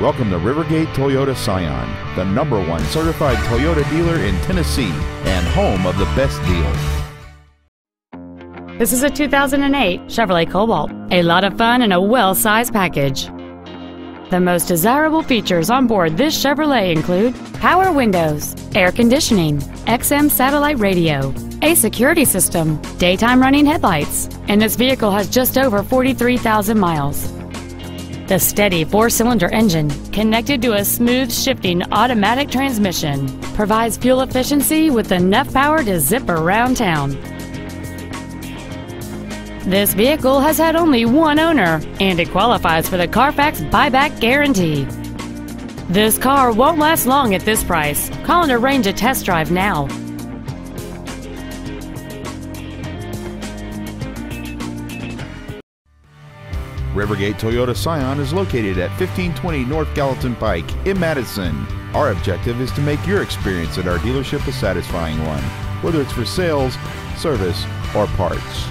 Welcome to Rivergate Toyota Scion, the number one certified Toyota dealer in Tennessee and home of the best deal. This is a 2008 Chevrolet Cobalt. A lot of fun and a well-sized package. The most desirable features on board this Chevrolet include power windows, air conditioning, XM satellite radio, a security system, daytime running headlights, and this vehicle has just over 43,000 miles. The steady four-cylinder engine, connected to a smooth shifting automatic transmission, provides fuel efficiency with enough power to zip around town. This vehicle has had only one owner, and it qualifies for the Carfax buyback guarantee. This car won't last long at this price. Call and arrange a test drive now. Rivergate Toyota Scion is located at 1520 North Gallatin Pike in Madison. Our objective is to make your experience at our dealership a satisfying one, whether it's for sales, service, or parts.